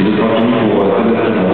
اللي هو